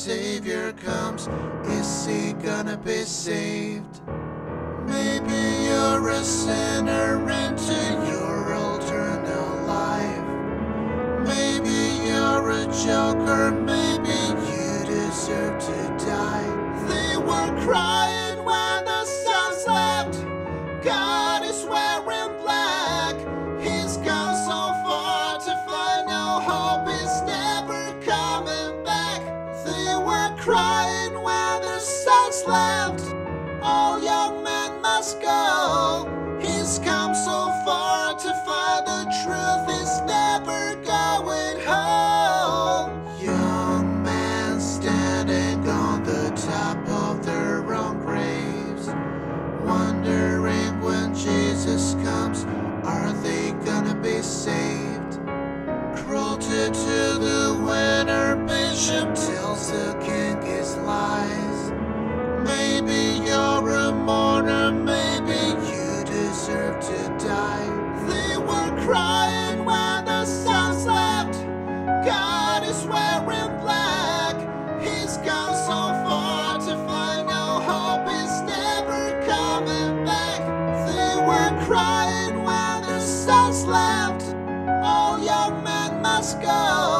Savior comes, is he gonna be saved? Maybe you're a sinner into your eternal life. Maybe you're a joker, maybe you deserve to die. They were crying To the winner, Bishop tells the king his lies. Maybe you're a mourner, maybe you deserve to die. They were crying crying